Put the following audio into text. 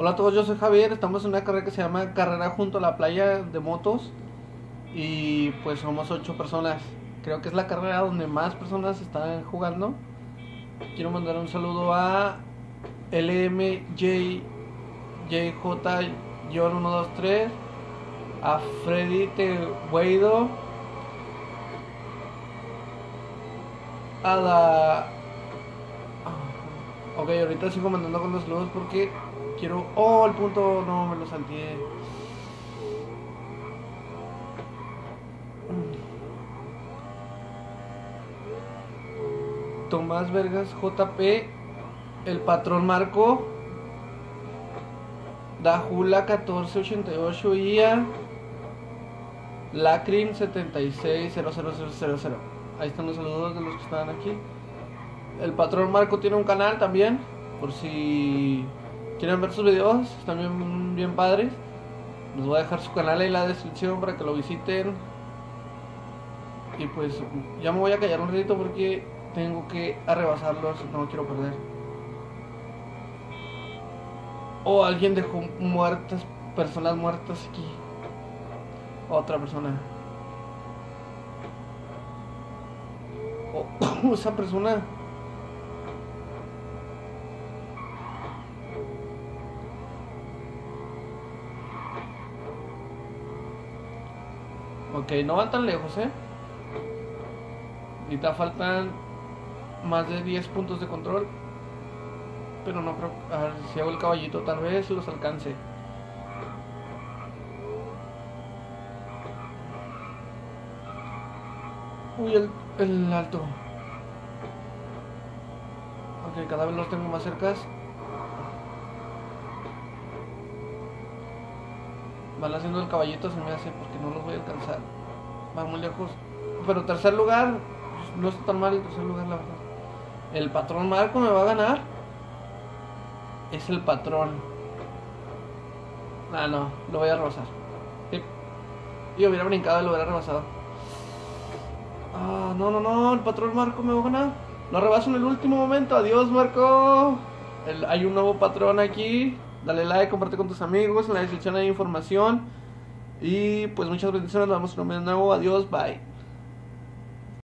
Hola a todos, yo soy Javier, estamos en una carrera que se llama Carrera junto a la playa de motos y pues somos ocho personas. Creo que es la carrera donde más personas están jugando. Quiero mandar un saludo a LMJ JJ John 123 a Freddy Tegueido a la Ok, ahorita sigo mandando con los saludos porque quiero. Oh, el punto no me lo salté. Tomás Vergas JP, el patrón Marco, Dajula 1488 IA, Lacrin 760000. Ahí están los saludos de los que están aquí. El patrón Marco tiene un canal también, por si quieren ver sus videos, están bien, padres. Les voy a dejar su canal en la descripción para que lo visiten. Y pues ya me voy a callar un ratito porque tengo que arrebasarlos, no quiero perder. O alguien dejó muertas, personas muertas aquí. Otra persona. O esa persona Ok, no van tan lejos, ¿eh? Ahorita faltan más de 10 puntos de control. Pero no creo... A ver, si hago el caballito tal vez los alcance. Uy, el, el alto. Ok, cada vez los tengo más cercas. Van haciendo el caballito, se me hace porque no los voy a alcanzar. Van muy lejos. Pero tercer lugar, pues, no está tan mal el tercer lugar, la verdad. El patrón Marco me va a ganar. Es el patrón. Ah, no, lo voy a rebasar. Sí. Yo hubiera brincado y lo hubiera rebasado. Ah, no, no, no, el patrón Marco me va a ganar. Lo rebaso en el último momento. Adiós, Marco. Hay un nuevo patrón aquí. Dale like, comparte con tus amigos. En la descripción hay información. Y pues muchas bendiciones. Nos vemos en un video nuevo. Adiós, bye.